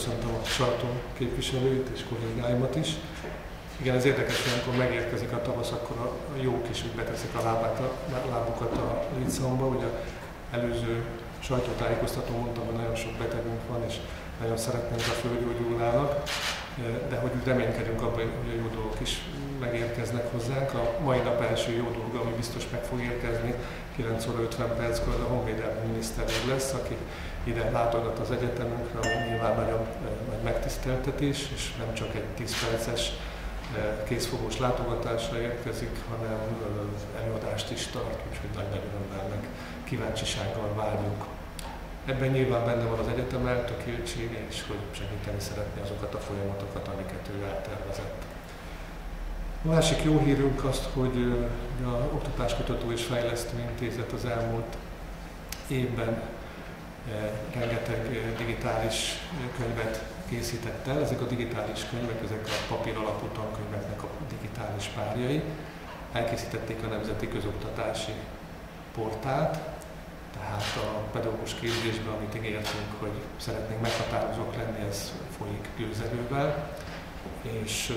köszöntöm a sajtó képviselőit és kollégáimat is. Igen, ez érdekes, hogy amikor megérkezik a tavasz, akkor a jók is úgy beteszik a, lábát, a lábukat a létszomba. Ugye előző sajtótájékoztató mondtam, hogy nagyon sok betegünk van, és nagyon szeretnénk, a fölgyógyulnának, de hogy reménykedünk abban, hogy a jó dolgok is megérkeznek hozzánk. A mai nap első jó dolga, ami biztos meg fog érkezni, 9 óra 50 perckor a honvédelmi miniszter lesz, aki ide látogat az egyetemünkre, ami nyilván nagyon nagy megtiszteltetés, és nem csak egy 10 perces készfogós látogatásra érkezik, hanem előadást is tart, úgyhogy nagy nagy örömmel meg kíváncsisággal várjuk. Ebben nyilván benne van az egyetem eltökéltsége, és hogy segíteni szeretné azokat a folyamatokat, amiket ő eltervezett. A másik jó hírünk azt, hogy a Oktatáskutató és Fejlesztő Intézet az elmúlt évben rengeteg digitális könyvet készített el. Ezek a digitális könyvek, ezek a papír alapú tankönyveknek a digitális párjai. Elkészítették a Nemzeti Közoktatási Portált, tehát a pedagógus képzésben, amit ígértünk, hogy szeretnénk meghatározók lenni, ez folyik gőzerővel, és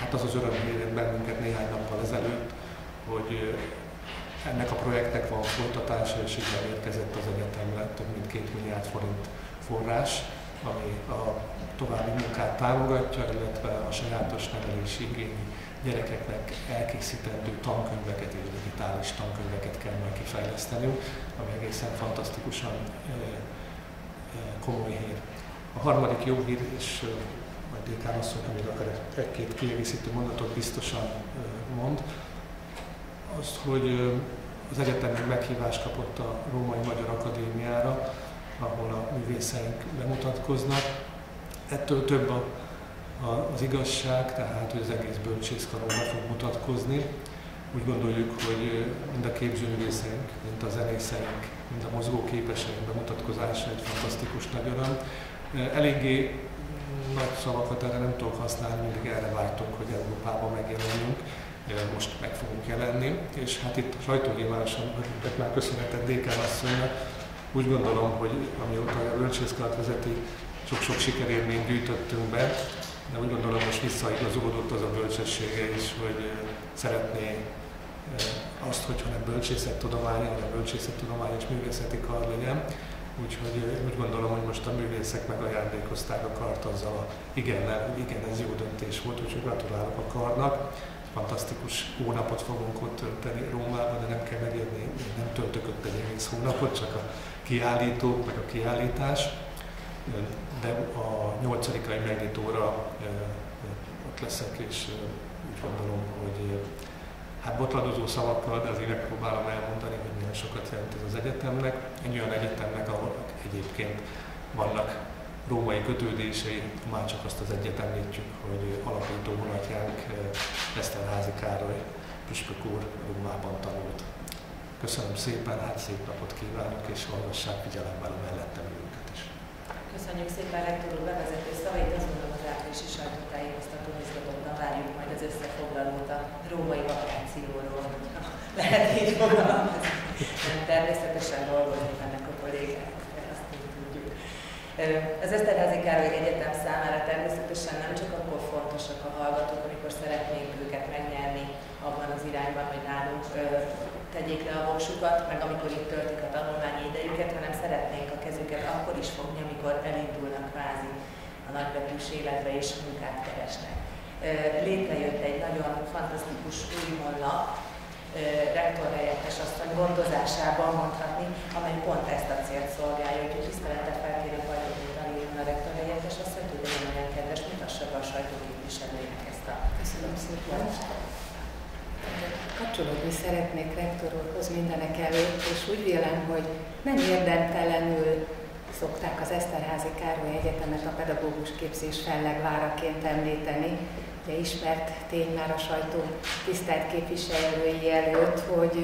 hát az az öröm bennünket néhány nappal ezelőtt, hogy ennek a projektnek van folytatása, és így érkezett az egyetemre több mint két milliárd forint forrás, ami a további munkát támogatja, illetve a sajátos nevelési igényű gyerekeknek elkészítendő tankönyveket és digitális tankönyveket kell majd kifejlesztenünk, ami egészen fantasztikusan komoly hír. A harmadik jó hír, és majd Dékán asszony, amíg akar egy-két kiegészítő mondatot biztosan mond, az, hogy az egyetem meghívást kapott a Római Magyar Akadémiára, ahol a művészeink bemutatkoznak. Ettől több a, a, az igazság, tehát hogy az egész bölcsészkaron be fog mutatkozni. Úgy gondoljuk, hogy mind a képzőművészeink, mind a zenészeink, mind a mozgóképeseink bemutatkozása egy fantasztikus nagy öröm. Eléggé nagy szavakat erre nem tudok használni, mindig erre vágytunk, hogy Európában megjelenjünk most meg fogunk jelenni, és hát itt sajtónyilvánosan már köszönetet Dékán asszonynak, úgy gondolom, hogy amióta a bölcsészkarat vezeti, sok-sok sikerélményt gyűjtöttünk be, de úgy gondolom, most visszaigazódott az a bölcsessége is, hogy szeretné azt, hogyha nem bölcsészettudomány, hanem bölcsészettudomány és művészeti kar legyen. Úgyhogy úgy gondolom, hogy most a művészek megajándékozták a kart azzal a igennel, hogy igen, ez jó döntés volt, úgyhogy gratulálok a karnak fantasztikus hónapot fogunk ott tölteni Rómában, de nem kell én nem töltök ott egy egész hónapot, csak a kiállítók, meg a kiállítás. De a nyolcadikai megnyitóra ott leszek, és úgy gondolom, hogy hát botladozó szavakkal, de azért megpróbálom elmondani, hogy milyen sokat jelent ez az egyetemnek. Egy olyan egyetemnek, ahol egyébként vannak római kötődései, már csak azt az egyet említjük, hogy alapító vonatjánk eh, Eszterházi Károly püspök úr Rómában tanult. Köszönöm szépen, hát szép napot kívánok, és hallgassák figyelemmel a mellettem őket is. Köszönjük szépen rektor úr bevezető szavait, azt mondom az áprilisi sajtótájékoztató izgatottan várjuk majd az összefoglalót a római vakációról, lehet így fogalmazni. Természetesen dolgozik ennek a kollégák. Az Eszterházi Károly Egyetem számára természetesen nem csak akkor fontosak a hallgatók, amikor szeretnénk őket megnyerni abban az irányban, hogy nálunk tegyék le a voksukat, meg amikor itt töltik a tanulmányi idejüket, hanem szeretnénk a kezüket akkor is fogni, amikor elindulnak kvázi a nagybetűs életbe és munkát keresnek. Létrejött egy nagyon fantasztikus új honlap, rektor helyettes asszony gondozásában mondhatni, amely pont ezt a célt szolgálja, úgyhogy tisztelettel felkérem helyettes asszony, hogy legyen olyan kedves, mutassa be a sajtóképviselőjének ezt a Köszönöm szépen. Kapcsolódni szeretnék rektor úrhoz mindenek előtt, és úgy vélem, hogy nem érdemtelenül szokták az Eszterházi Károly Egyetemet a pedagógus képzés fellegváraként említeni, ugye ismert tény már a sajtó tisztelt képviselői előtt, hogy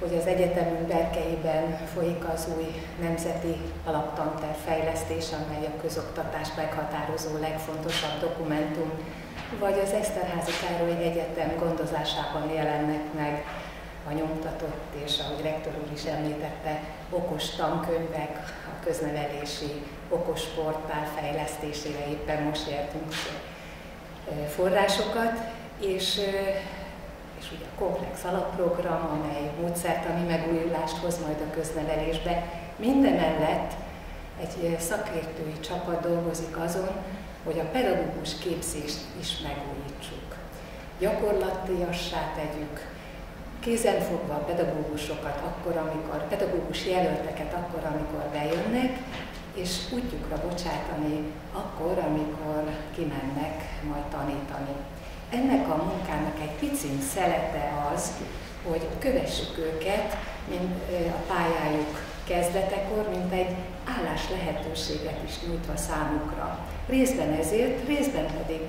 hogy az egyetemünk berkeiben folyik az új nemzeti alaptanterv fejlesztés, amely a közoktatás meghatározó legfontosabb dokumentum, vagy az Eszterházi Károly Egyetem gondozásában jelennek meg a nyomtatott, és ahogy rektor úr is említette, okos tankönyvek, a köznevelési okos portál fejlesztésére éppen most értünk forrásokat, és, és ugye a komplex alapprogram, amely módszertani megújulást hoz majd a köznevelésbe. Mindemellett egy szakértői csapat dolgozik azon, hogy a pedagógus képzést is megújítsuk. Gyakorlatiassá tegyük, kézenfogva a pedagógusokat akkor, amikor, pedagógus jelölteket akkor, amikor bejönnek, és útjukra bocsátani akkor, amikor kimennek majd tanítani. Ennek a munkának egy picin szelete az, hogy kövessük őket, mint a pályájuk kezdetekor, mint egy állás lehetőséget is nyújtva számukra. Részben ezért, részben pedig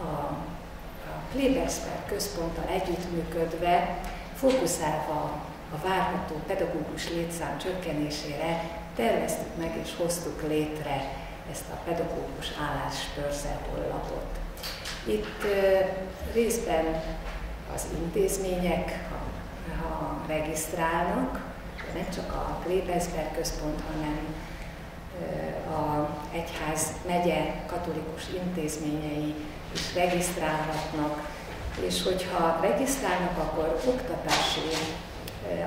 a, a Klebersberg központtal együttműködve, fókuszálva a várható pedagógus létszám csökkenésére terveztük meg és hoztuk létre ezt a pedagógus állás lapot. Itt részben az intézmények, ha, regisztrálnak, nem csak a Klebesberg központ, hanem a egyház megye katolikus intézményei is regisztrálhatnak, és hogyha regisztrálnak, akkor oktatási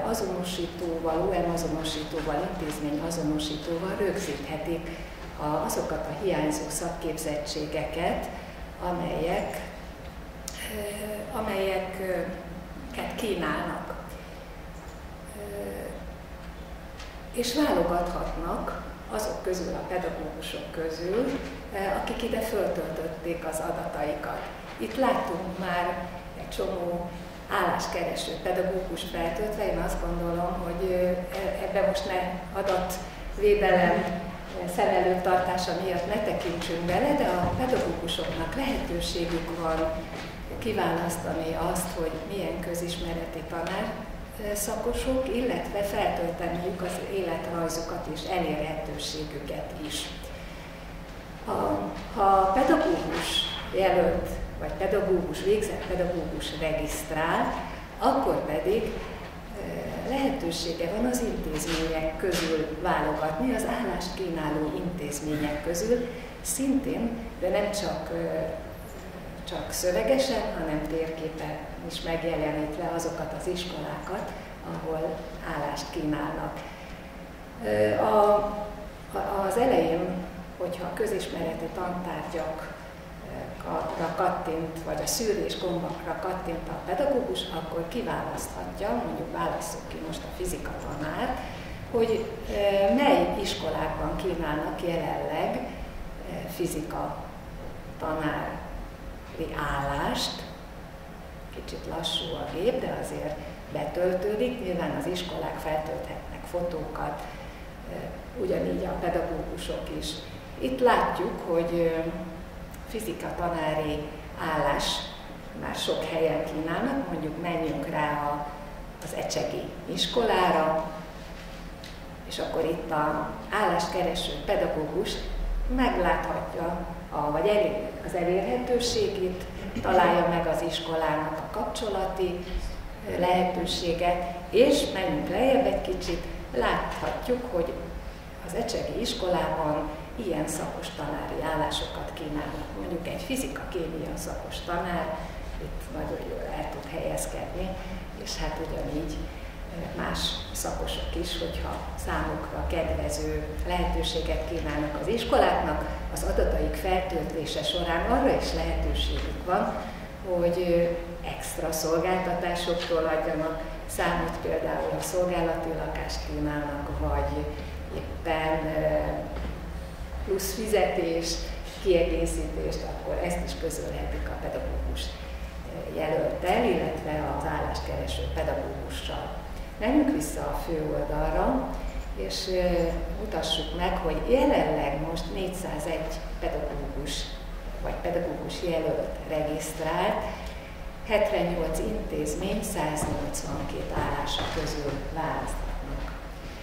azonosítóval, UM azonosítóval, intézmény azonosítóval rögzíthetik azokat a hiányzó szakképzettségeket, amelyek, amelyeket kínálnak. És válogathatnak azok közül, a pedagógusok közül, akik ide föltöltötték az adataikat. Itt láttunk már egy csomó álláskereső pedagógus feltöltve, én azt gondolom, hogy e, ebbe most ne adatvédelem szem tartása miatt ne tekintsünk bele, de a pedagógusoknak lehetőségük van kiválasztani azt, hogy milyen közismereti tanár szakosok, illetve feltölteniük az életrajzukat és elérhetőségüket is. Ha, ha a pedagógus jelölt vagy pedagógus, végzett pedagógus regisztrál, akkor pedig lehetősége van az intézmények közül válogatni, az állást kínáló intézmények közül, szintén, de nem csak, csak szövegesen, hanem térképen is megjelenítve azokat az iskolákat, ahol állást kínálnak. A, az elején, hogyha közismereti tantárgyak kattint, vagy a szűrés gombakra kattint a pedagógus, akkor kiválaszthatja, mondjuk válasszuk ki most a fizika tanár, hogy e, mely iskolákban kívánnak jelenleg e, fizika tanári állást. Kicsit lassú a gép, de azért betöltődik. Nyilván az iskolák feltölthetnek fotókat, e, ugyanígy a pedagógusok is. Itt látjuk, hogy fizika tanári állás már sok helyen kínálnak, mondjuk menjünk rá a, az ecsegi iskolára, és akkor itt a álláskereső pedagógus megláthatja, a, vagy elér, az elérhetőségét, találja meg az iskolának a kapcsolati lehetőséget, és menjünk lejjebb egy kicsit, láthatjuk, hogy az ecsegi iskolában ilyen szakos tanári állásokat kínálnak. Mondjuk egy fizika-kémia szakos tanár itt nagyon jól el tud helyezkedni, és hát ugyanígy más szakosok is, hogyha számukra kedvező lehetőséget kínálnak az iskoláknak, az adataik feltöltése során arra is lehetőségük van, hogy extra szolgáltatásoktól adjanak számot, például a szolgálati lakást kínálnak, vagy éppen plusz fizetés, kiegészítést, akkor ezt is közölhetik a pedagógus jelöltel, illetve az álláskereső pedagógussal. Menjünk vissza a főoldalra, és mutassuk meg, hogy jelenleg most 401 pedagógus vagy pedagógus jelölt regisztrált, 78 intézmény 182 állása közül választhatnak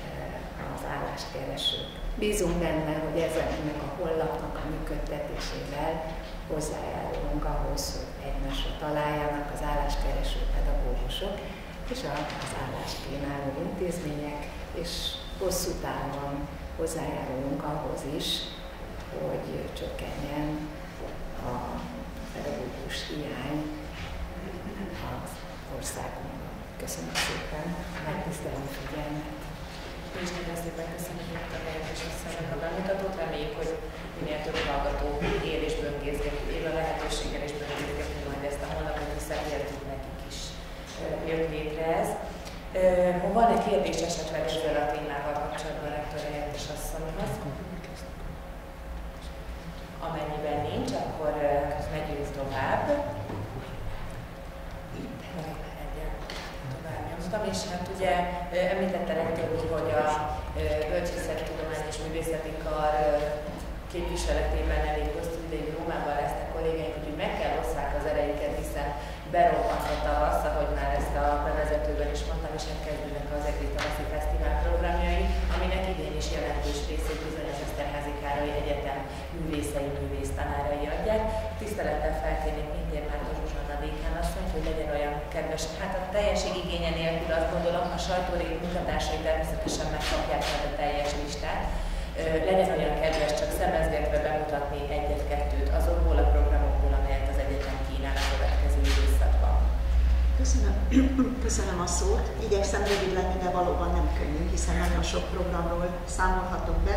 eh, az álláskeresők. Bízunk benne, hogy ennek a hollapnak a működtetésével hozzájárulunk ahhoz, hogy egymásra találjanak az álláskereső pedagógusok és az állást kínáló intézmények, és hosszú távon hozzájárulunk ahhoz is, hogy csökkenjen a pedagógus hiány az országunkban. Köszönöm szépen megtisztelő figyelmet. Is nagyon szépen köszönjük a és asszonynak a bemutatót. Reméljük, hogy minél több hallgató él és böngészgeti, él a lehetőséggel és böngészgeti majd ezt a honlapot, hiszen értük nekik is jött létre ez. Van egy kérdés esetleg ezzel a témával kapcsolatban a rektor helyettes asszonyhoz? Amennyiben nincs, akkor megyünk tovább. Tovább és hát ugye említette rektor úr, hogy a Bölcsészettudomány és Művészeti Kar képviseletében elég hosszú ideig Rómában lesznek kollégáink, úgyhogy meg kell osszák az erejüket, hiszen berobbant a tavasz, ahogy már ezt a bevezetőben is mondtam, és hát az EGRI Tavaszi Fesztivál programjai, aminek idén is jelentős részét bizony az Eszterházi Károly Egyetem művészei, művésztanárai adják. Tisztelettel felkérnék mindjárt már a Zsuzsanna Dékán asszonyt, hogy legyen olyan kedves, hát a teljesség igénye nélkül azt gondolom, a sajtórék munkatársai természetesen megkapják majd a teljes listát, legyen olyan kedves csak szemezgetve bemutatni egyet-kettőt azokból a programokból, amelyet az egyetem kínál a következő időszakban. Köszönöm, köszönöm a szót. Igyekszem rövid lenni, de valóban nem könnyű, hiszen nagyon sok programról számolhatok be.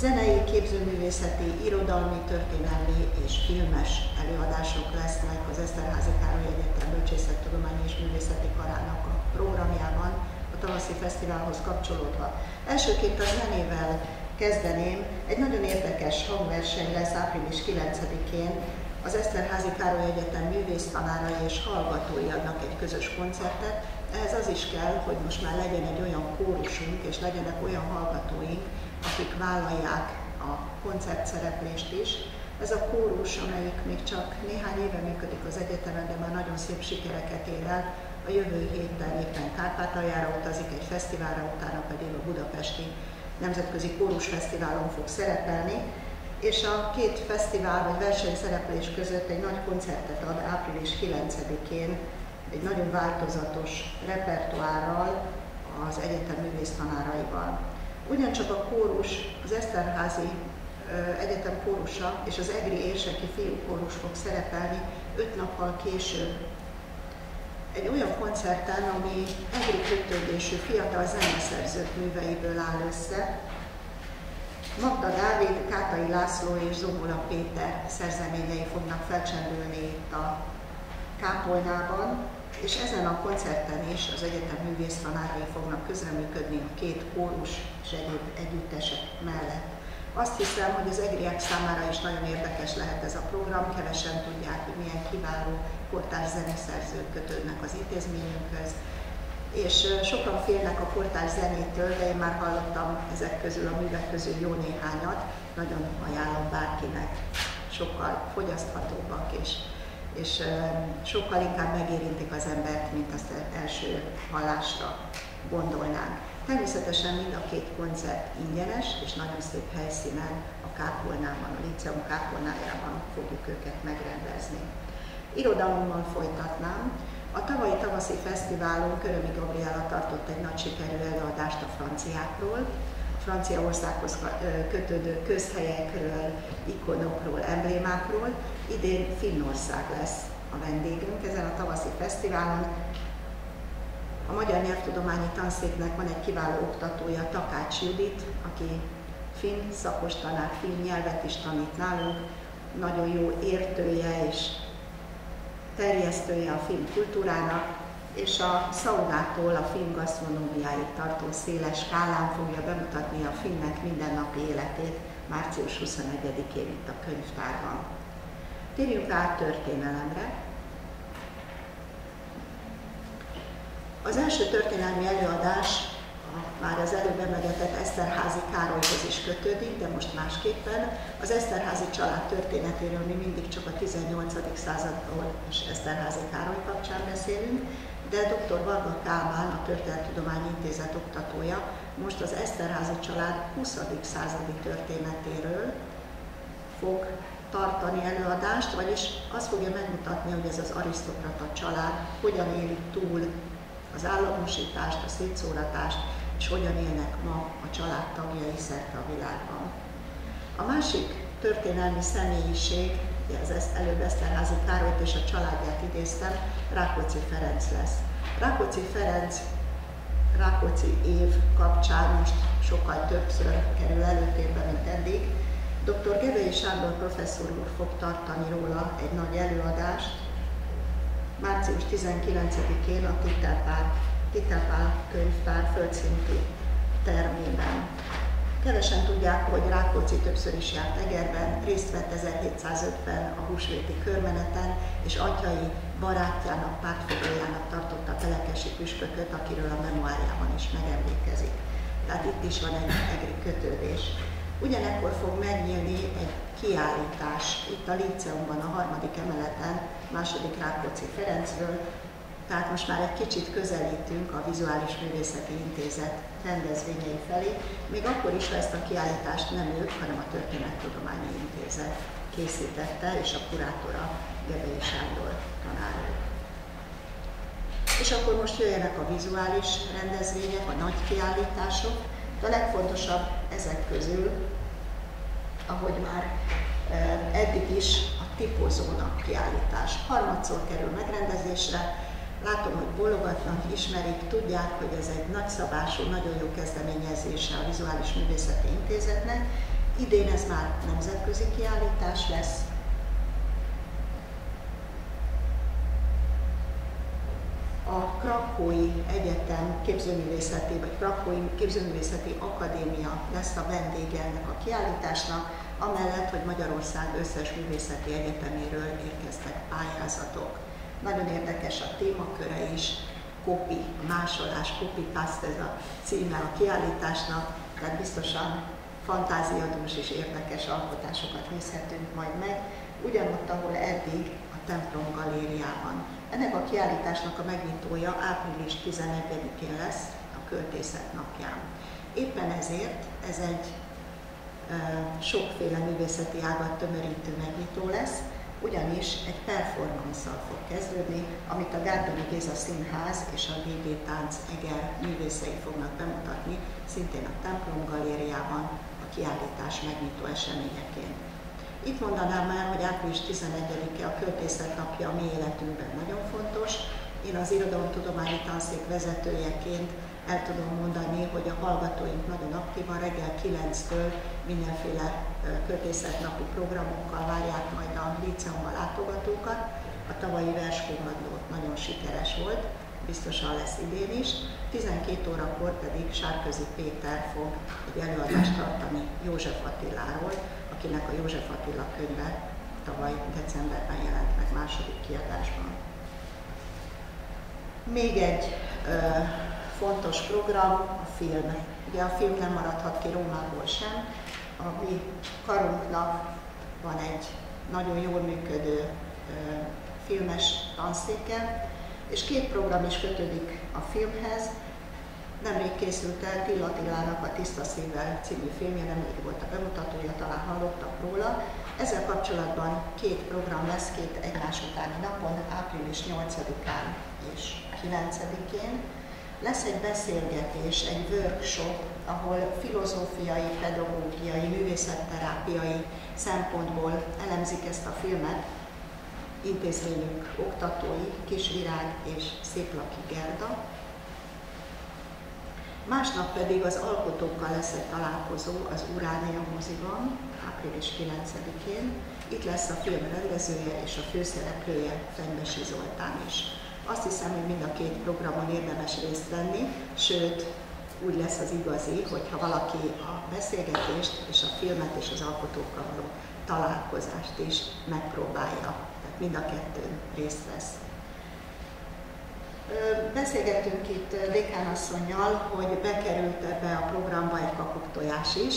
Zenei, képzőművészeti, irodalmi, történelmi és filmes előadások lesznek az Eszterházi Károly Egyetem Bölcsészettudományi és Művészeti Karának a programjában, a tavaszi fesztiválhoz kapcsolódva. Elsőként a zenével kezdeném. Egy nagyon érdekes hangverseny lesz április 9-én. Az Eszterházi Károly Egyetem művésztanárai és hallgatói adnak egy közös koncertet. Ehhez az is kell, hogy most már legyen egy olyan kórusunk, és legyenek olyan hallgatóink, akik vállalják a koncertszereplést is. Ez a kórus, amelyik még csak néhány éve működik az egyetemen, de már nagyon szép sikereket ér el, a jövő héten éppen Kárpátaljára utazik, egy fesztiválra, utána pedig a budapesti Nemzetközi Kórusfesztiválon fog szerepelni, és a két fesztivál vagy versenyszereplés között egy nagy koncertet ad április 9-én, egy nagyon változatos repertoárral az egyetem művésztanáraival. Ugyancsak a kórus, az Eszterházi Egyetem kórusa és az Egri Érseki Fiú Kórus fog szerepelni öt nappal később egy olyan koncerten, ami egri kötődésű fiatal zeneszerzők műveiből áll össze. Magda Dávid, Kátai László és Zomola Péter szerzeményei fognak felcsendülni itt a Kápolnában, és ezen a koncerten is az egyetem művésztanárai fognak közreműködni a két kórus és egyéb együttesek mellett. Azt hiszem, hogy az egriek számára is nagyon érdekes lehet ez a program, kevesen tudják, hogy milyen kiváló kortárs zeneszerzők kötődnek az intézményünkhöz, és sokan félnek a kortárs zenétől, de én már hallottam ezek közül a művek közül jó néhányat, nagyon ajánlom bárkinek, sokkal fogyaszthatóbbak, és, és sokkal inkább megérintik az embert, mint azt első hallásra gondolnánk. Természetesen mind a két koncert ingyenes, és nagyon szép helyszínen, a Kápolnában, a Liceum Kápolnájában fogjuk őket megrendezni. Irodalommal folytatnám. A tavalyi tavaszi fesztiválon Körömi Gabriela tartott egy nagy sikerű előadást a franciákról, a Franciaországhoz kötődő közhelyekről, ikonokról, emblémákról. Idén Finnország lesz a vendégünk ezen a tavaszi fesztiválon. A Magyar Nyelvtudományi Tanszéknek van egy kiváló oktatója, Takács Judit, aki finn szakos tanár, finn nyelvet is tanít nálunk, nagyon jó értője és terjesztője a film kultúrának, és a szaunától a film gasztronómiáig tartó széles skálán fogja bemutatni a filmnek mindennapi életét március 21-én itt a könyvtárban. Térjünk át történelemre. Az első történelmi előadás már az előbb emlegetett Eszterházi Károlyhoz is kötődik, de most másképpen. Az Eszterházi család történetéről mi mindig csak a 18. századról és Eszterházi Károly kapcsán beszélünk, de dr. Varga Kálmán, a Történettudományi Intézet oktatója most az Eszterházi család 20. századi történetéről fog tartani előadást, vagyis azt fogja megmutatni, hogy ez az arisztokrata család hogyan éli túl az államosítást, a szétszóratást, és hogyan élnek ma a család tagjai szerte a világban. A másik történelmi személyiség, ez ezt előbb Eszterházi Károlyt és a családját idéztem, Rákóczi Ferenc lesz. Rákóczi Ferenc Rákóczi év kapcsán most sokkal többször kerül előtérbe, mint eddig. Dr. Gerei Sándor professzor úr fog tartani róla egy nagy előadást, március 19-én a Titelpár, Titelpár könyvtár földszinti termében. Kevesen tudják, hogy Rákóczi többször is járt Egerben, részt vett 1750 a húsvéti körmeneten, és atyai barátjának, pártfogójának tartotta telekesi püspököt, akiről a memoárjában is megemlékezik. Tehát itt is van egy egri kötődés. Ugyanekkor fog megnyílni egy kiállítás itt a Líceumban, a harmadik emeleten, második Rákóczi Ferencről, tehát most már egy kicsit közelítünk a Vizuális Művészeti Intézet rendezvényei felé, még akkor is, ha ezt a kiállítást nem ők, hanem a Történettudományi Intézet készítette, és a kurátora Gebei Sándor tanár. És akkor most jöjjenek a vizuális rendezvények, a nagy kiállítások, a legfontosabb ezek közül, ahogy már eddig is a tipozónak kiállítás. Harmadszor kerül megrendezésre, Látom, hogy bologatnak, ismerik, tudják, hogy ez egy nagyszabású, nagyon jó kezdeményezése a Vizuális Művészeti Intézetnek. Idén ez már nemzetközi kiállítás lesz. A Krakói Egyetem képzőművészeti, vagy Krakói Képzőművészeti Akadémia lesz a vendége ennek a kiállításnak, amellett, hogy Magyarország összes művészeti egyeteméről érkeztek pályázatok. Nagyon érdekes a témaköre is, kopi, másolás, copy paste ez a címe a kiállításnak, tehát biztosan fantáziadús és érdekes alkotásokat nézhetünk majd meg, ugyanott, ahol eddig a templom galériában. Ennek a kiállításnak a megnyitója április 11-én lesz, a költészet napján. Éppen ezért ez egy sokféle művészeti ágat tömörítő megnyitó lesz, ugyanis egy performance fog kezdődni, amit a Gárdonyi Géza Színház és a DG Tánc Eger művészei fognak bemutatni, szintén a templom galériában a kiállítás megnyitó eseményeként. Itt mondanám el, hogy április 11-e a költészet napja a mi életünkben nagyon fontos. Én az irodalomtudományi tanszék vezetőjeként el tudom mondani, hogy a hallgatóink nagyon aktívan reggel 9-től mindenféle költészetnapi programokkal várják majd a Líceumban látogatókat. A tavalyi verskovadló nagyon sikeres volt, biztosan lesz idén is. 12 órakor pedig Sárközi Péter fog egy előadást tartani József Attiláról, akinek a József Attila könyve tavaly decemberben jelent meg második kiadásban. Még egy ö, fontos program, a film. Ugye a film nem maradhat ki Rómából sem. A mi karunknak van egy nagyon jól működő filmes tanszéke, és két program is kötődik a filmhez. Nemrég készült el Tilla Tilának a Tiszta Szívvel című filmje, nemrég volt a bemutatója, talán hallottak róla. Ezzel kapcsolatban két program lesz két egymás utáni napon, április 8-án és 9-én. Lesz egy beszélgetés, egy workshop, ahol filozófiai, pedagógiai, művészetterápiai szempontból elemzik ezt a filmet intézményünk oktatói, Kisvirág és Széplaki Gerda. Másnap pedig az alkotókkal lesz egy találkozó az Uránia moziban, április 9-én. Itt lesz a film rendezője és a főszereplője, Fenyvesi Zoltán is. Azt hiszem, hogy mind a két programon érdemes részt venni, sőt, úgy lesz az igazi, hogyha valaki a beszélgetést és a filmet és az alkotókkal való találkozást is megpróbálja. Tehát mind a kettőn részt vesz. Beszélgettünk itt dékánasszonynal, hogy bekerült ebbe a programba egy tojás is,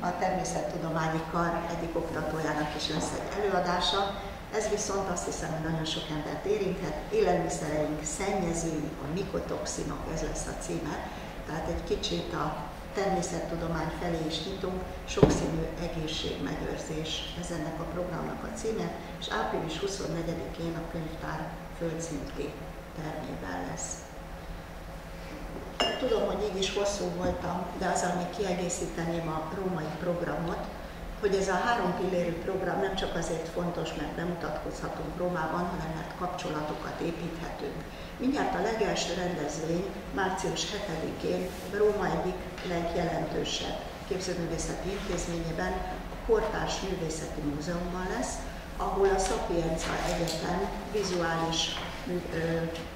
a természettudományi kar egyik oktatójának is lesz egy előadása. Ez viszont azt hiszem, hogy nagyon sok embert érinthet. Élelmiszereink szennyezői, a mikotoxinok, ez lesz a címe. Tehát egy kicsit a természettudomány felé is nyitunk, sokszínű egészségmegőrzés, ez ennek a programnak a címe, és április 24-én a könyvtár földszinti termében lesz. Tudom, hogy így is hosszú voltam, de azzal még kiegészíteném a római programot, hogy ez a három pillérű program nem csak azért fontos, mert bemutatkozhatunk Rómában, hanem mert kapcsolatokat építhetünk. Mindjárt a legelső rendezvény március 7-én Róma egyik legjelentősebb képzőművészeti intézményében, a Kortárs Művészeti Múzeumban lesz, ahol a Sapienza Egyetem vizuális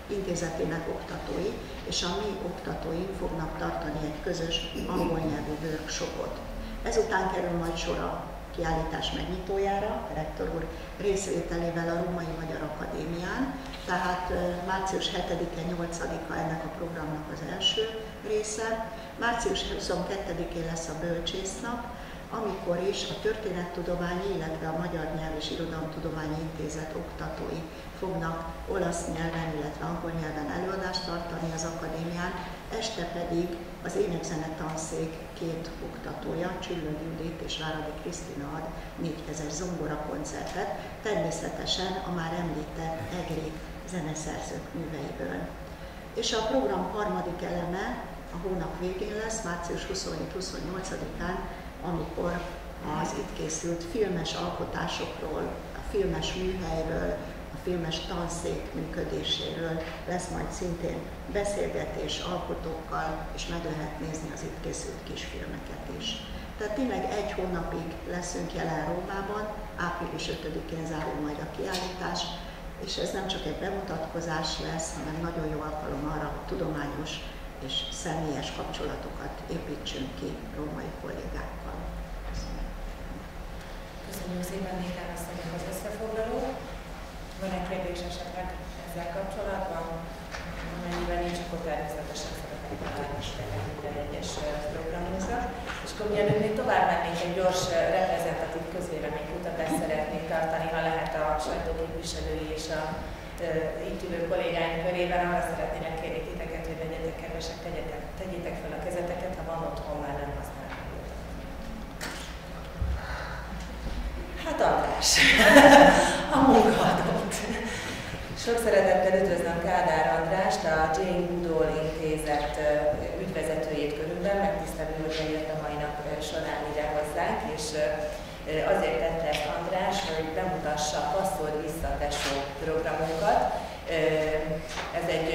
intézetének oktatói és a mi oktatóink fognak tartani egy közös angol nyelvű workshopot. Ezután kerül majd sor a kiállítás megnyitójára, rektor úr részvételével a Római Magyar Akadémián, tehát március 7-e, 8-a ennek a programnak az első része. Március 22-én lesz a bölcsésznap, amikor is a Történettudományi, illetve a Magyar Nyelv és Irodalomtudományi Intézet oktatói fognak olasz nyelven, illetve angol nyelven előadást tartani az akadémián, este pedig az énekzene tanszék két oktatója, Csüllő Judit és Váradi Krisztina ad négykezes zongora koncertet, természetesen a már említett EGRI zeneszerzők műveiből. És a program harmadik eleme a hónap végén lesz, március 27-28-án, amikor az itt készült filmes alkotásokról, a filmes műhelyről, filmes tanszék működéséről lesz majd szintén beszélgetés alkotókkal, és meg lehet nézni az itt készült kisfilmeket is. Tehát tényleg egy hónapig leszünk jelen Rómában, április 5-én zárul majd a kiállítás, és ez nem csak egy bemutatkozás lesz, hanem nagyon jó alkalom arra, hogy tudományos és személyes kapcsolatokat építsünk ki római kollégákkal. Szépen Nékán asszonynak az összefoglalót. Van-e kérdés esetleg ezzel kapcsolatban? Amennyiben nincs, akkor természetesen szeretnék találni minden egyes programunkra. És akkor mielőtt még tovább mennénk, egy gyors reprezentatív közvéleménykutatást szeretnék tartani, ha lehet a sajtóképviselői és a itt ülő kollégáink körében, arra szeretnének kérni titeket, hogy legyetek kedvesek, tegyetek, tegyétek fel a kezeteket, ha van otthon már nem András, a munkaadó. Sok szeretettel üdvözlöm Kádár Andrást, a Jane Goodall Intézet ügyvezetőjét körülben, megtisztelő, hogy eljött a mai nap során ide hozzánk, és azért tette ezt András, hogy bemutassa a Passzol visszatesó programunkat. Ez egy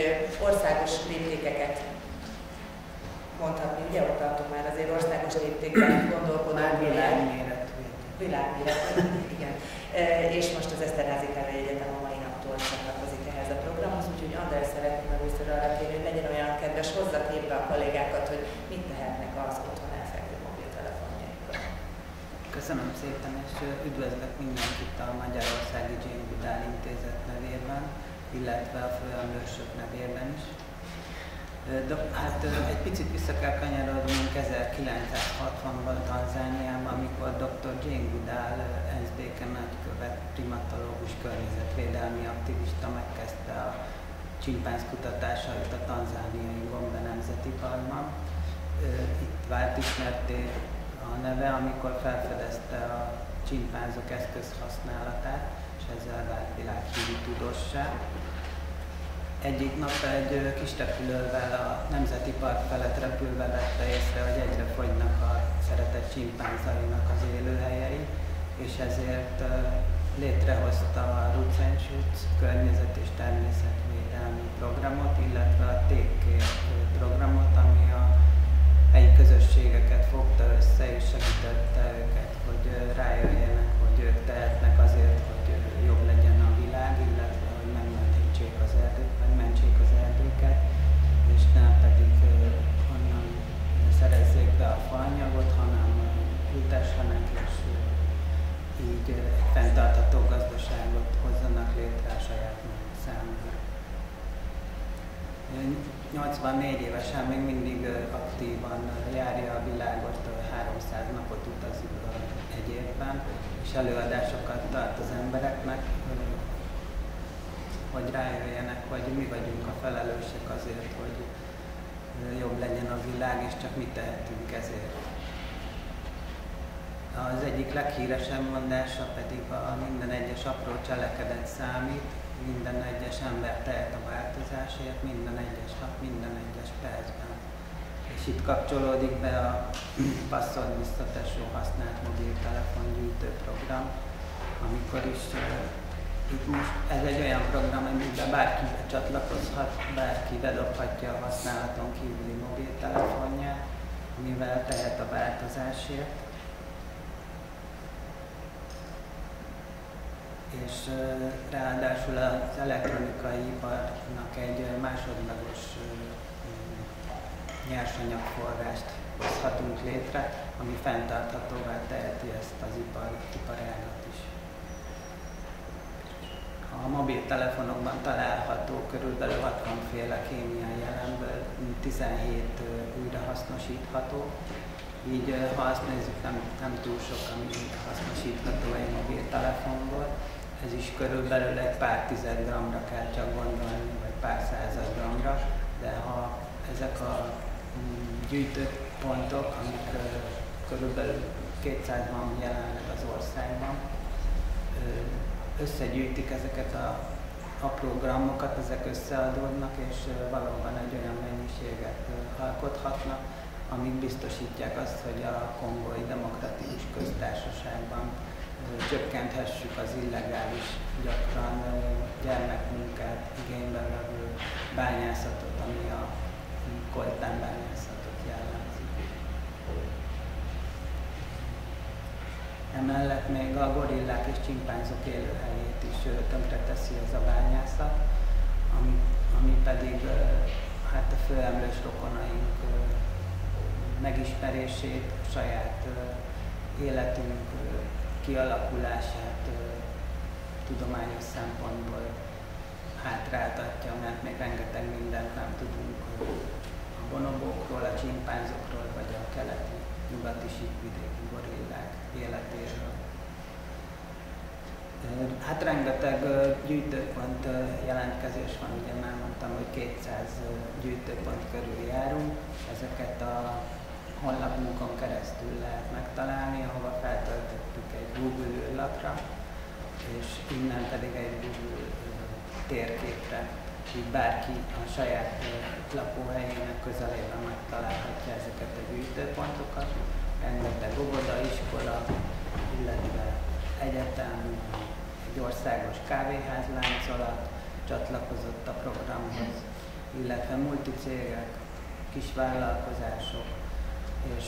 országos léptékeket mondhatni, ugye ott tartunk már azért országos léptékben gondolkodunk. Világméretű. Világméretű, igen. És most az Eszterházi Károly Egyetem a mai naptól csatlakozik ehhez a programhoz, úgyhogy András szeretném először arra kérni, hogy legyen olyan kedves, hozza képbe a kollégákat, hogy mit tehetnek az otthon elfekvő mobiltelefonjaikkal. Köszönöm szépen, és üdvözlök mindenkit a Magyarországi Jane Goodall Intézet nevében, illetve a főemlősök nevében is. De, hát egy picit vissza kell kanyarodnunk 1960-ban Tanzániában, amikor dr. Jane Goodall SDK nagykövet, primatológus, környezetvédelmi aktivista megkezdte a csimpánz kutatásait a tanzániai Gombe Nemzeti Parkban. Itt vált ismerté a neve, amikor felfedezte a csimpánzok eszközhasználatát, és ezzel vált világhírű tudósság egyik nap egy kis repülővel a Nemzeti Park felett repülve vette észre, hogy egyre fogynak a szeretett csimpánzainak az élőhelyei, és ezért létrehozta a Shoots környezet és természetvédelmi programot, illetve a Take programot, ami a helyi közösségeket fogta össze és segítette őket, hogy rájöjjenek, hogy ők tehetnek azért, hogy az erdőket, és nem pedig onnan szerezzék be a faanyagot, hanem ültessenek, és így fenntartható gazdaságot hozzanak létre a saját számára. 84 évesen még mindig aktívan járja a világot, 300 napot utazik egy évben, és előadásokat tart az embereknek, hogy rájöjjenek, hogy mi vagyunk a felelősek azért, hogy jobb legyen a világ, és csak mit tehetünk ezért. Az egyik leghíresebb mondása pedig a minden egyes apró cselekedet számít, minden egyes ember tehet a változásért, minden egyes nap, minden egyes percben. És itt kapcsolódik be a passzol visszatesó használt mobiltelefon gyűjtőprogram, amikor is ez egy olyan program, amiben bárki csatlakozhat, bárki bedobhatja a használaton kívüli mobiltelefonját, amivel tehet a változásért. És ráadásul az elektronikai iparnak egy másodlagos nyersanyagforrást hozhatunk létre, ami fenntarthatóvá teheti ezt az ipar, iparágat. A mobiltelefonokban található körülbelül 60 féle kémiai jelemből 17 újrahasznosítható. Így ha azt nézzük, nem, nem túl sok, ami hasznosítható egy mobiltelefonból. Ez is körülbelül egy pár tized gramra kell csak gondolni, vagy pár század gramra, de ha ezek a mm, gyűjtőpontok, amik körülbelül 200 van jelenleg az országban, összegyűjtik ezeket a apró grammokat, ezek összeadódnak, és valóban egy olyan mennyiséget alkothatnak, amik biztosítják azt, hogy a kongói demokratikus köztársaságban csökkenthessük az illegális, gyakran gyermekmunkát igénybe vevő bányászatot, ami a koltán bányászatot Emellett még a gorillák és csimpánzok élőhelyét is tönkreteszi ez a bányászat, ami, ami pedig hát a főemlős rokonaink megismerését, a saját életünk kialakulását tudományos szempontból hátráltatja, mert még rengeteg mindent nem tudunk a bonobókról, a csimpánzokról, vagy a keleti, nyugati síkvidéki gorillák életéről. Hát rengeteg gyűjtőpont jelentkezés van, ugye már mondtam, hogy 200 gyűjtőpont körül járunk. Ezeket a honlapunkon keresztül lehet megtalálni, ahova feltöltöttük egy Google űrlapra, és innen pedig egy Google térképre, így bárki a saját lakóhelyének közelében megtalálhatja ezeket a gyűjtőpontokat rengeteg óvoda, iskola, illetve egyetem, egy országos kávéház láncolat csatlakozott a programhoz, illetve multicégek, kisvállalkozások, és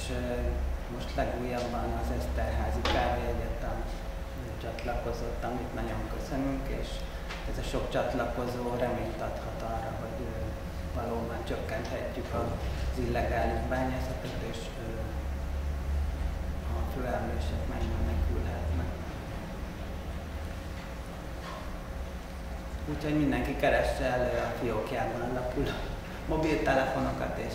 most legújabban az Eszterházi Kávéegyetem csatlakozott, amit nagyon köszönünk, és ez a sok csatlakozó reményt adhat arra, hogy valóban csökkenthetjük az illegális bányászatot, és főemlősök megmenekülhetnek. Úgyhogy mindenki keresse elő a fiókjában a lapul mobiltelefonokat, és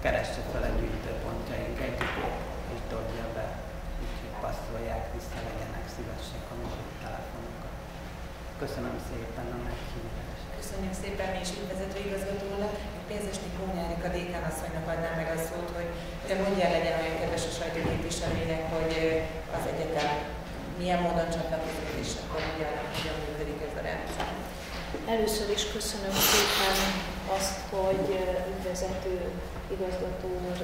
keresse fel a gyűjtőpontjaink egyikét, és dobja be, úgyhogy passzolják vissza, legyenek szívesek a mobiltelefonokat. Köszönöm szépen a meghívást. Köszönjük szépen mi is ügyvezető igazgatónak. Pénzesnik Mónyárik a dékán asszonynak adnám meg a szót, hogy mondja legyen olyan kedves a sajtóképviselőnek, hogy az egyetem milyen módon csatlakozik, és akkor hogyan, hogyan működik ez a rendszer. Először is köszönöm szépen azt, hogy ügyvezető igazgató úr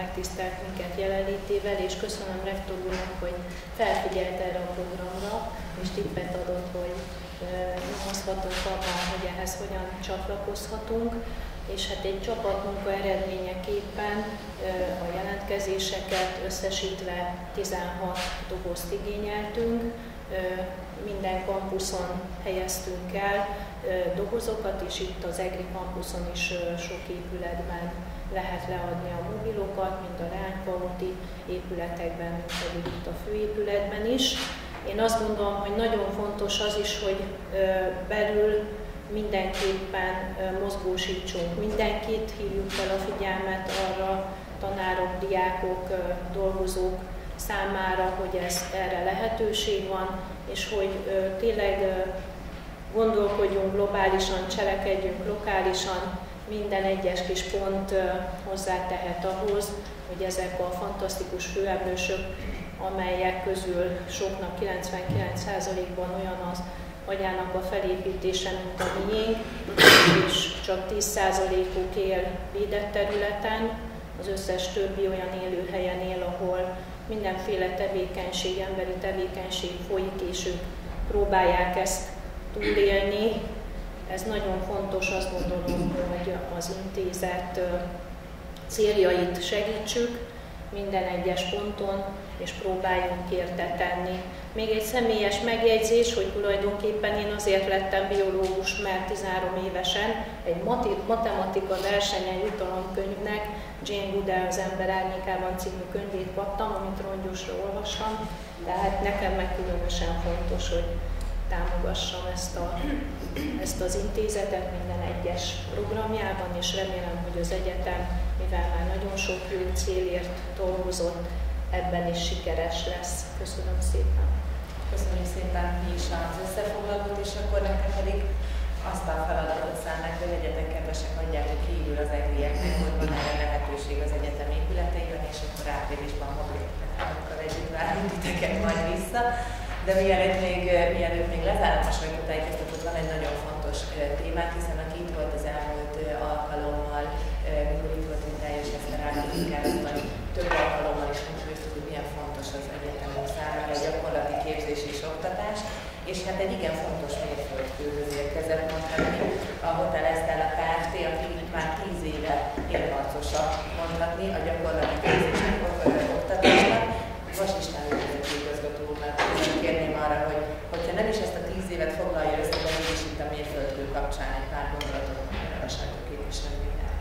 megtisztelt minket jelenlétével, és köszönöm rektor úrnak, hogy felfigyelt erre a programra, és tippet adott, hogy nyomozhatunk abban, hogy ehhez hogyan csatlakozhatunk és hát egy csapatmunka eredményeképpen a jelentkezéseket összesítve 16 dobozt igényeltünk, minden kampuszon helyeztünk el dobozokat, és itt az EGRI kampuszon is sok épületben lehet leadni a mobilokat, mind a Ránykauti épületekben, mind pedig itt a főépületben is. Én azt gondolom, hogy nagyon fontos az is, hogy belül mindenképpen mozgósítsunk mindenkit, hívjuk fel a figyelmet arra, tanárok, diákok, dolgozók számára, hogy ez, erre lehetőség van, és hogy tényleg gondolkodjunk globálisan, cselekedjünk lokálisan, minden egyes kis pont hozzátehet ahhoz, hogy ezek a fantasztikus főemlősök, amelyek közül soknak 99%-ban olyan az agyának a felépítése, mint a miénk, és csak 10%-uk él védett területen, az összes többi olyan élőhelyen él, ahol mindenféle tevékenység, emberi tevékenység folyik, és ők próbálják ezt túlélni. Ez nagyon fontos, azt gondolom, hogy az intézet céljait segítsük minden egyes ponton, és próbáljunk érte tenni. Még egy személyes megjegyzés, hogy tulajdonképpen én azért lettem biológus, mert 13 évesen egy matematika versenyen jutalomkönyvnek Jane Goodall az ember árnyékában című könyvét kaptam, amit rongyosra olvastam, tehát nekem meg különösen fontos, hogy támogassam ezt, a, ezt az intézetet minden egyes programjában, és remélem, hogy az egyetem, mivel már nagyon sok jó célért dolgozott, ebben is sikeres lesz. Köszönöm szépen. Köszönjük szépen mi is az összefoglalót, és akkor nekem pedig azt a feladatot szánnak, hogy legyetek kedvesek, adjátok kívül az egrieknek, hogy van erre lehetőség az egyetem épületeiben, és akkor áprilisban mobilitásokkal együtt várunk titeket majd vissza. De mielőtt még, mielőtt még lezárom a sajtótájékoztatót, van egy nagyon fontos témát, hiszen aki itt volt az elmúlt alkalommal, mikor itt volt mint teljes Eszter államtitkár, több alkalommal is hangsúlyoztuk, hogy milyen fontos az egyetemünk számára a gyakorlati képzés és oktatás, és hát egy igen fontos mérföldkőhöz érkezett mondhatni a Hotel Estella Kft., aki már tíz éve élharcosa mondhatni a gyakorlati képzés és oktatásnak. Vas István igazgató úrnak kérném arra, hogy hogyha nem is ezt a tíz évet foglalja össze, de mégis itt a mérföldkő kapcsán egy pár gondolatot a sajtóképviselőjének.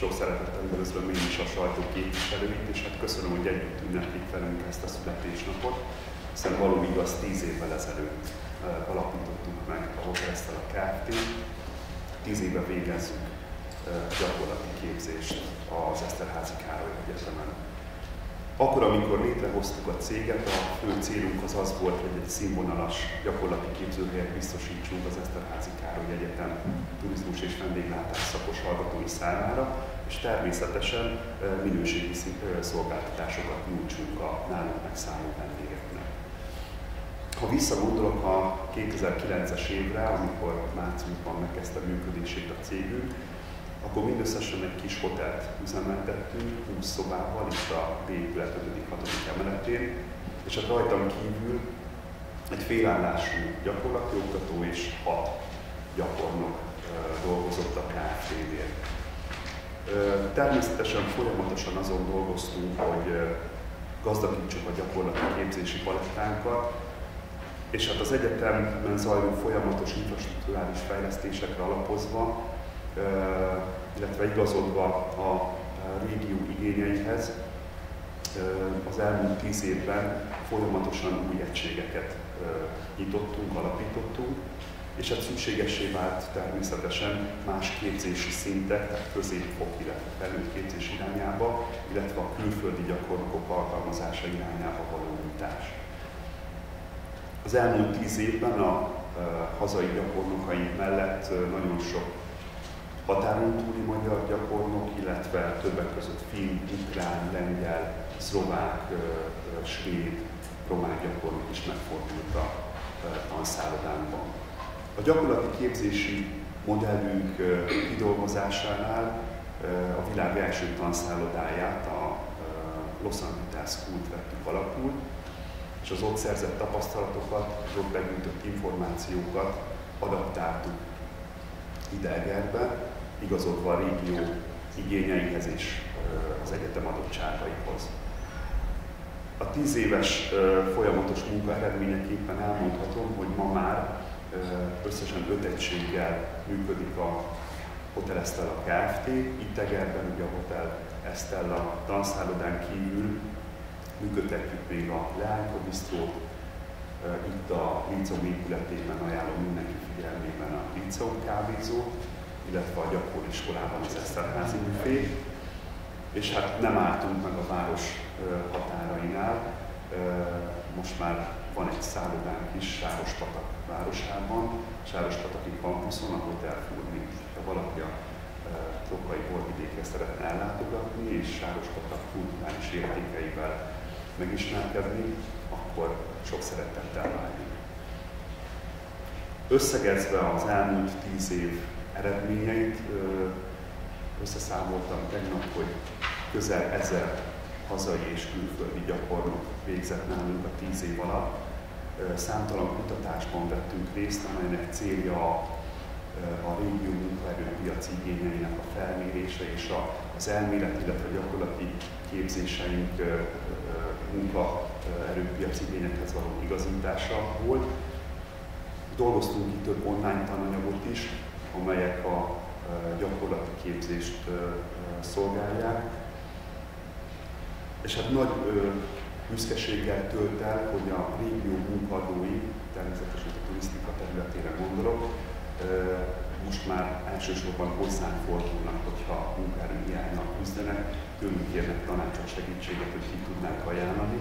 Sok szeretettel üdvözlöm én is a sajtó képviselőit, és hát köszönöm, hogy együtt ünneplik velünk ezt a születésnapot, hiszen való igaz, tíz évvel ezelőtt alapítottuk meg a Hotelesztel a Kft. Tíz éve végezzük gyakorlati képzést az Eszterházi Károly Egyetemen. Akkor, amikor létrehoztuk a céget, a fő célunk az az volt, hogy egy színvonalas gyakorlati képzőhelyet biztosítsunk az Eszterházi Károly Egyetem turizmus és vendéglátás szakos hallgatói számára, és természetesen minőségi szolgáltatásokat nyújtsunk a nálunk megszálló vendégeknek. Ha visszagondolok a 2009-es évre, amikor márciusban megkezdte működését a cégünk, akkor mindösszesen egy kis hotelt üzemeltettünk, 20 szobával, itt a B épület 5.-6. emeletén, és hát rajtam kívül egy félállású gyakorlati oktató és hat gyakornok dolgozott a KFT-nél. Természetesen folyamatosan azon dolgoztunk, hogy gazdagítsuk a gyakorlati képzési palettánkat, és hát az egyetemben zajló folyamatos infrastruktúrális fejlesztésekre alapozva illetve igazodva a régió igényeihez, az elmúlt tíz évben folyamatosan új egységeket nyitottunk, alapítottunk, és hát szükségessé vált természetesen más képzési szintek, tehát középfok, illetve felnőtt irányába, illetve a külföldi gyakornokok alkalmazása irányába való nyitás. Az elmúlt tíz évben a hazai gyakornokaink mellett nagyon sok határon túli magyar gyakornok, illetve többek között finn, ukrán, lengyel, szlovák, svéd, román gyakornok is megfordult a tanszállodánkban. A gyakorlati képzési modellünk kidolgozásánál a világ első tanszállodáját, a Los Angeles School-t vettük alapul, és az ott szerzett tapasztalatokat, az ott begyűjtött információkat adaptáltuk Idegerbe, igazodva a régió igényeihez és az egyetem adottságaihoz. A tíz éves folyamatos munka eredményeképpen elmondhatom, hogy ma már összesen öt egységgel működik a Hotel Estella Kft. Itt Egerben, ugye a Hotel Estella tanszállodán kívül működtetjük még a Leányka itt a Lincom épületében ajánlom mindenki figyelmében Liceum kávézót, illetve a gyakorliskolában az Eszterházi büfét, és hát nem álltunk meg a város határainál. Most már van egy szállodánk is Sárospatak városában, Sárospataki kampuszon, ahol elfúrni, ha valaki a trokai borvidékre szeretne ellátogatni, és Sárospatak kulturális értékeivel megismerkedni, akkor sok szeretettel várjuk. Összegezve az elmúlt tíz év eredményeit, összeszámoltam tegnap, hogy közel ezer hazai és külföldi gyakornok végzett nálunk a tíz év alatt. Számtalan kutatásban vettünk részt, amelynek célja a, a régió munkaerőpiaci igényeinek a felmérése és a, az elmélet, illetve gyakorlati képzéseink munkaerőpiaci igényekhez való igazítása volt. Dolgoztunk itt több online tananyagot is, amelyek a gyakorlati képzést szolgálják. És hát nagy büszkeséggel tölt el, hogy a régió munkadói, természetesen a turisztika területére gondolok, most már elsősorban hozzánk fordulnak, hogyha munkaerő hiánynal küzdenek, tőlünk kérnek tanácsot, segítséget, hogy ki tudnánk ajánlani.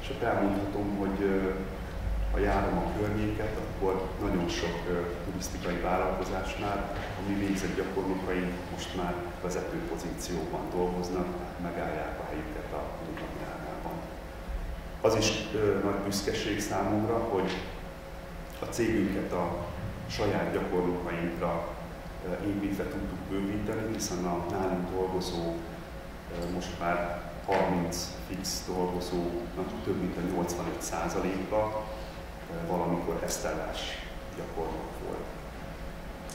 És hát elmondhatom, hogy ha járom a környéket, akkor nagyon sok turisztikai vállalkozásnál a mi végzett gyakornokai most már vezető pozícióban dolgoznak, megállják a helyüket a munkavilágában. Az is nagy büszkeség számomra, hogy a cégünket a saját gyakornokainkra építve tudtuk bővíteni, hiszen a nálunk dolgozó most már 30 fix dolgozónak több mint a 85%-a valamikor esztellás gyakornok volt.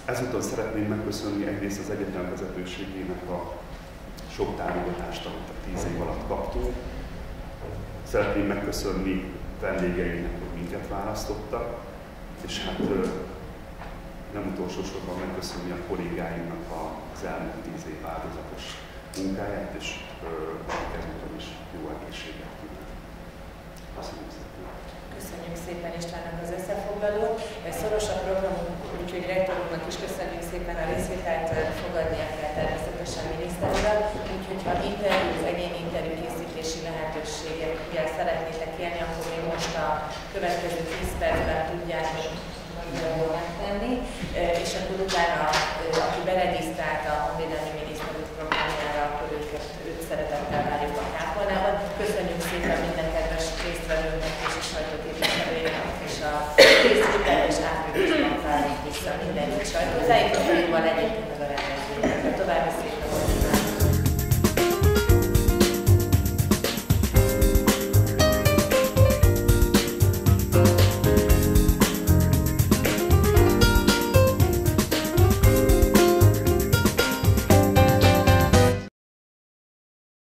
Ezúttal szeretném megköszönni egyrészt az egyetem vezetőségének a sok támogatást, amit a tíz év alatt kaptunk. Szeretném megköszönni vendégeinknek, hogy minket választottak, és hát nem utolsó sorban megköszönni a kollégáinknak az elmúlt tíz év áldozatos munkáját, és ezúttal is jó egészséget kívánok. Köszönöm szépen! Köszönjük szépen Istvánnak az összefoglalót. Szoros a programunk, úgyhogy rektoroknak is köszönjük szépen a részvételt, fogadnia kell természetesen miniszterrel. Úgyhogy ha interjú, egyéni interjú készítési lehetőséget szeretnétek élni, akkor még most a következő 10 percben tudják nagyjából megtenni, és akkor utána, aki beregisztrált a Honvédelmi Miniszter programjára, akkor őket, őt szeretettel várjuk a kápolnában. Köszönjük szépen minden kedves résztvevőnek és a sajtóképviselőjének, és a részvétel és áprilisban várjuk vissza mindenkit sajtózáig, van egyébként a rendben.